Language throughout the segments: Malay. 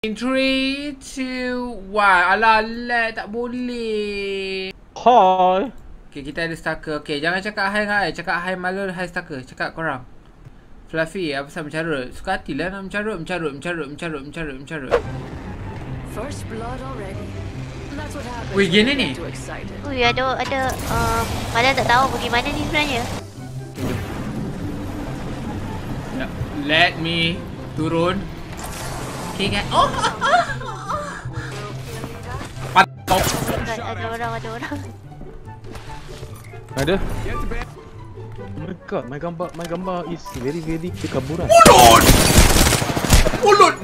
In 3, 2, 1 Alah lag tak boleh. Hi. Okay kita ada stalker. Okay jangan cakap hi dengan I Cakap hi malu hi stalker. Cakap korang. Fluffy apa pasal mencarut? Suka hati lah nak mencarut Mencarut mencarut mencarut mencarut mencarut. First blood already. That's what happens. When gini ni? Ui, ada ada uh, Malah tak tahu pergi mana ni sebenarnya. Ya, Let me turun Okay kan Oh Patau Ada, ada orang, ada orang. Ada? Oh my god, my gambar my gambar is very very kekaburan. Mulut Mulut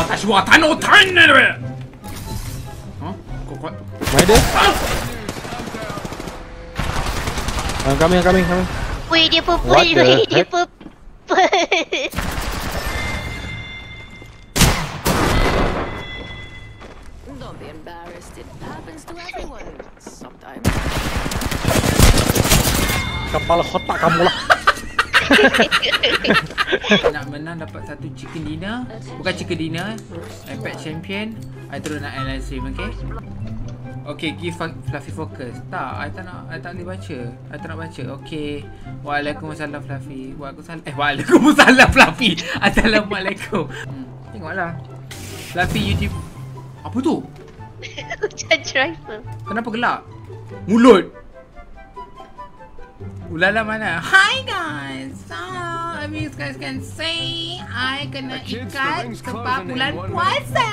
Watashi wa tano taneru Huh? Kok kok Ada? Ah! Ah, kami kami kami. Ui, dia purple the Dia purple. everyone. Kepala otak kamu lah. Nak menang dapat satu chicken dinner. Bukan chicken dinner iPad champion. I terus nak airline stream okay? Okay give fluffy focus. Tak I tak nak I tak boleh baca. I tak nak baca. Okay. Waalaikumsalam fluffy. Waalaikumsalam Eh Waalaikumsalam fluffy. Assalamualaikum. Hmm, Tengoklah. Fluffy YouTube. Apa tu? Macam driver. Kenapa gelap? Mulut Ulala mana? Hi guys! So, if you guys can see, I kena ikat sebab bulan puasa!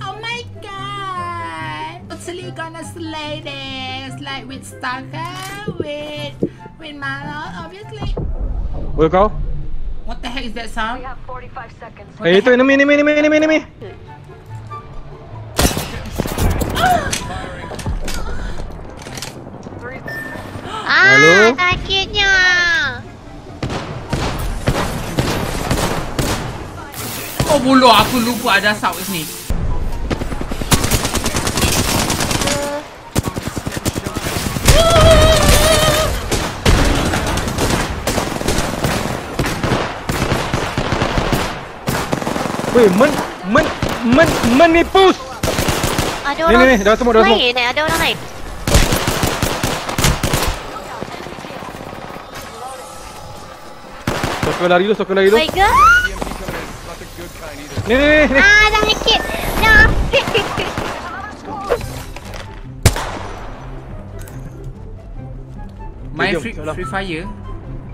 Oh my god! Totally gonna slay this! Like with Stalker, with... with Malo, obviously. Boleh kau? What the heck is that sound? What Eh the itu heck? enemy enemy enemy enemy enemy. Ah, sakitnya. Oh bulu aku lupa ada sound kat sini. Weh, men men men menipus. Ada Ni, orang ni, ni, dah semua, dah semua. eh, Ada orang lain. Sokol lari dulu, sokol lari Oh dulu. my god. Ni ni ni. Ah, dah sakit. Dah. Main free, lah. free fire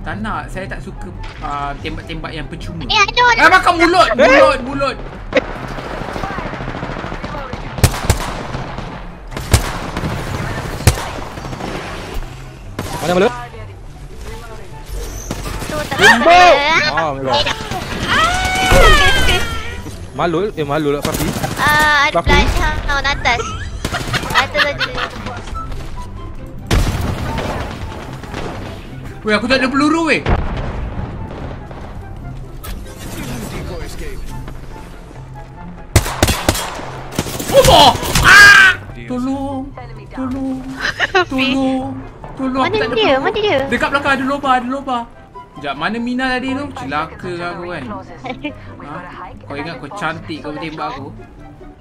Tak nak Saya tak suka uh, Tembak-tembak yang percuma eh, ada orang. Eh makan mulut Mulut Mulut Mana tak Limbo. Ah, memang. Malu, eh malu lah papi. Ah, ada belakang atas. Atas ada. Weh aku tak ada peluru weh Oh Ah Tolong Tolong Tolong Tolong aku Mana tak ada dia? Mana dia? Dekat belakang ada lubang Ada lubang Sekejap mana Mina tadi tu Celaka aku kan ha? Kau ingat kau cantik kau tembak aku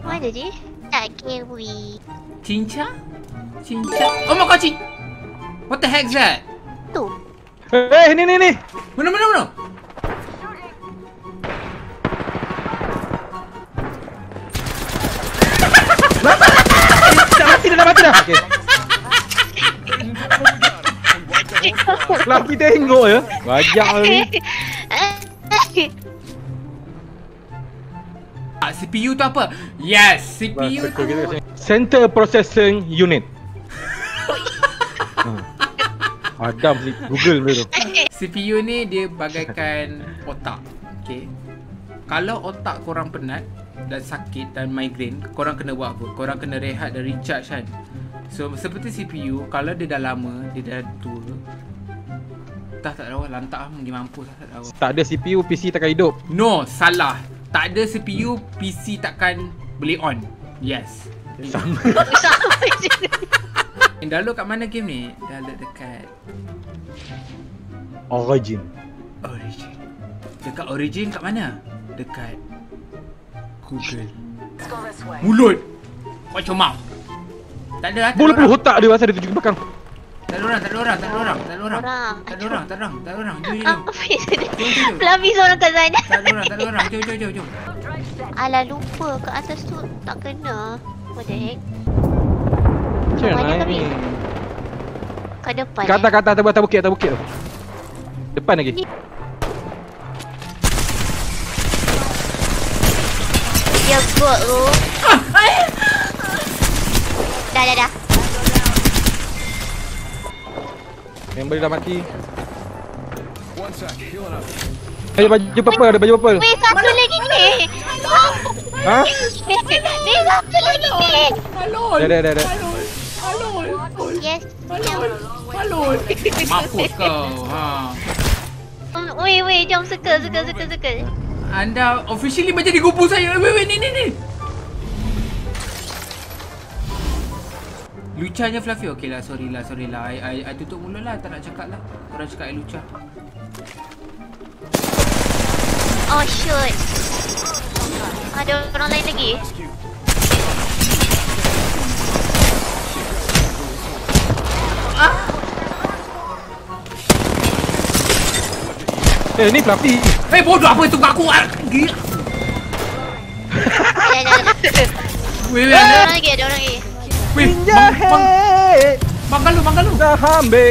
Mana dia? Tak kiwi. Cinca Cinca Oh my god cin What the heck is that Tu. Eh, ni ni ni. Mana mana mana Dah mati dah, dah mati dah. Okey. Laki tengok ya. Bajak ni. Ah, CPU tu apa? Yes, CPU tu. Center Processing Unit. Ha. Adam ni Google benda tu. CPU ni dia bagaikan otak. Okay. Kalau otak korang penat dan sakit dan migraine, korang kena buat apa? Korang kena rehat dan recharge kan. So seperti CPU, kalau dia dah lama, dia dah tua. Tak tak tahu lantak lah pergi mampus lah tak tahu. Tak ada CPU PC takkan hidup. No, salah. Tak ada CPU, PC takkan boleh on. Yes. Sama. Eh, download kat mana game ni? Download dekat Origin. Origin. Dekat Origin kat mana? dekat Google. Mulut. Macam mau. Tak ada, tak ada Bola orang. puluh otak dia asal dia tuju ke belakang. Tak ada orang, tak ada orang, tak ada orang, tak ada orang. Tak ada orang, tak ada orang, tak ada orang. Jom, jom. Fluffy seorang kat sana. Tak ada orang, tak ada orang. Jom, jom, jom, jom. Alah lupa ke atas tu tak kena. What the heck? Macam Mana kami? Kat depan Kat atas, eh? kat atas, atas, bukit, atas bukit tu. Depan lagi. Dia got tu. Dah, dah, dah. Member dia dah mati. Ada baju purple, ada baju purple. Weh, satu lagi ni. Ha? Weh, satu lagi ni. Alol. Dah, dah, dah, dah. Alol. Alol. Yes. Alol. Alol. Mampus kau. Ha. Weh, weh, jom circle, circle, circle, circle. Anda officially menjadi gubuk saya. Wait, wait, ni, ni, ni. Lucanya Fluffy okey lah sorry lah sorry lah I, I, I tutup mulut lah tak nak cakap lah Korang cakap I luca Oh, shoot. Ada orang lain lagi? Eh, ni Fluffy. Eh bodoh apa itu aku ah, Gila. Wait ada orang lagi, ada orang lagi. Wait bang, bang, Jahat. bang galu bang galu Dah hambe.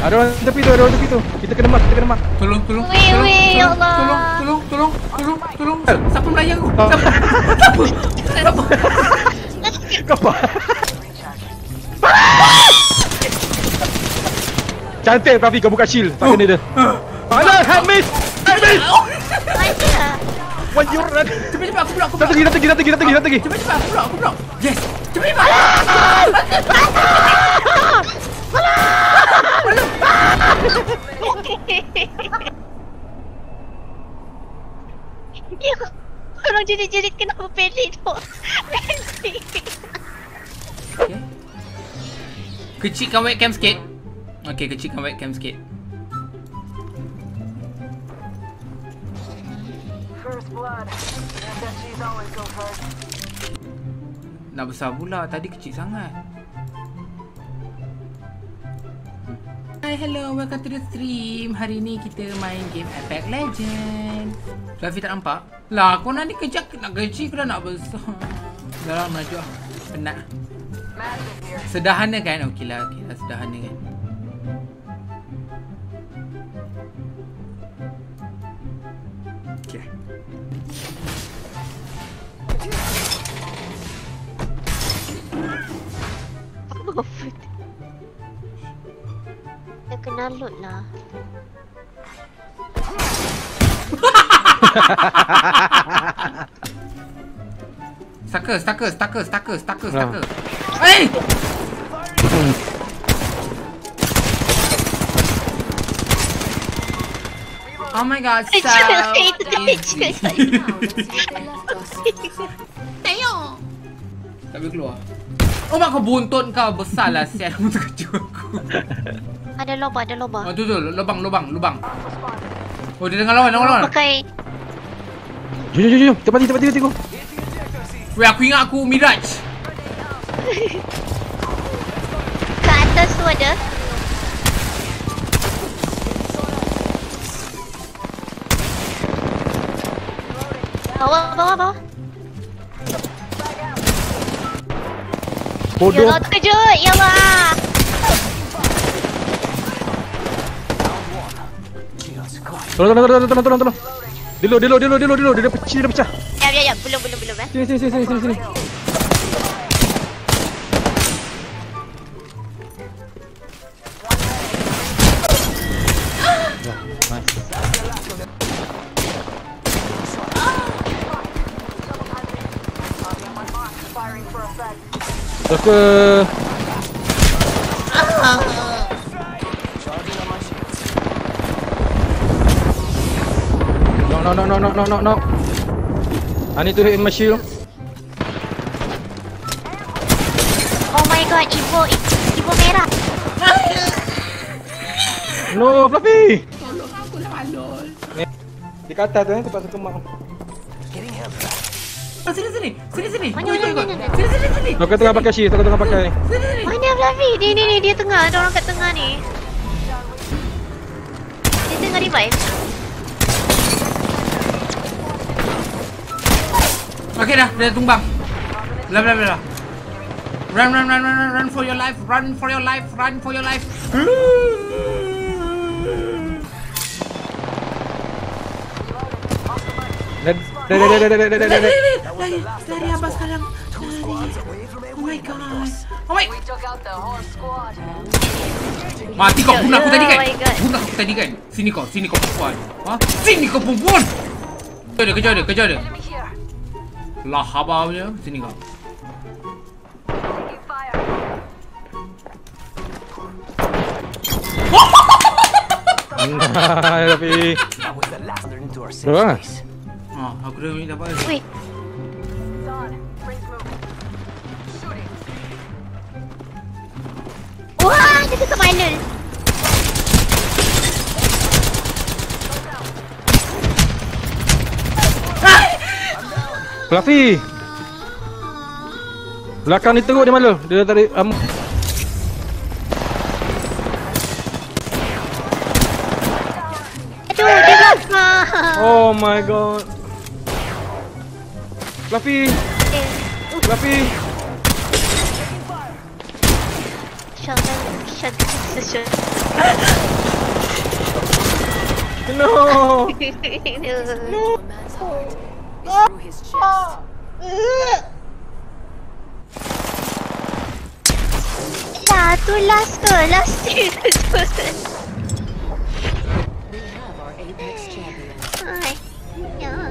Ada orang tepi tu, ada orang tepi tu. Kita kena mark, kita kena mark. Tolong tolong Weh, tolong, weh, ya tolong, Allah. Tolong tolong tolong tolong tolong Siapa melayang aku Siapa Siapa Siapa Kapal. Cantik Fluffy kau buka shield. Tak kena dia. Alah, hand miss. Hand miss. What you run? Cepat cepat aku blok aku Satu blok lagi, satu lagi, satu lagi, satu lagi, satu lagi. Cepat cepat aku blok aku blok Yes Cepat cepat Ya, orang jerit-jerit kenapa pendek tu? Pendek. Okay Kecilkan webcam sikit Okay kecilkan webcam sikit Nak besar pula Tadi kecil sangat. Hi hello. Welcome to the stream. Hari ni kita main game Apex Legend Fluffy tak nampak? Lah kau nak ni kejap Nak kecil ke nak besar? Dah lah Najwa Penat. Sederhana kan? Okey lah, okey lah sederhana kan. Dia kena loot lah. Stucker, stucker, stucker, stucker, stucker, Ah. stucker. Hey! Oh my god, so easy. Tak boleh keluar. Oh mak kau buntut kau besar lah sial kamu terkejut aku. Ada lubang, ada lubang. Oh tu tu lubang lubang lubang. Oh dia tengah lawan, tengah lawan. Pakai Jom, jom, jom. Cepat, cepat, cepat, cepat. Weh aku ingat aku Miraj. kat atas tu ada. Bawah, bawah, bawah. Bodoh. Allah, terkejut. Ya Allah. Tolong, tolong, tolong, tolong, tolong, tolong. Dilo, dilo, dilo, dilo, dilo. Dia dah pecah, dia pecah. Ya, ya, ya. Belum, belum, belum eh. Sini, sini, sini, sini, sini. Suka No no no no no no no no I need to hit my shield Oh my god, Ibu, Ibu merah. No, Fluffy. Tolong aku lah Alol. Di kata tu eh tempat sekemak. Oh, sini sini. Sini sini. Mana, Ikut, mana, ikut? Sini sini sini. Kau tengah pakai shield, kau tengah pakai. Sini sini. Mana Fluffy? Ni ni ni dia tengah. Ada orang kat tengah ni. Dia tengah revive. Okey dah, dah tumbang. Belah belah. Run run run run run run for your life. Run for your life. Run for your life. Dah, dah, dah, dah, dah, dah, dah, dah, dah, dah, dah, dah, dah, dah, Oh my god. Oh my. Mati kau bunuh aku tadi kan? Oh bunuh aku tadi kan? Sini kau, sini kau perempuan. Ha? Sini kau perempuan. Kejar dia, kejar dia, kejar dia. Lah habaunya, sini kau. Oh, tapi. Oh, aku dah minta apa? Wait. Wah, dia dekat mana? Fluffy. Belakang ni teruk dia malu. Dia tadi um, Aduh, dia belakang. Oh my god. Fluffy! Fluffy! Shut. No! no! No! Through his chest. Last, last, we have our apex champion. Hi. Yeah.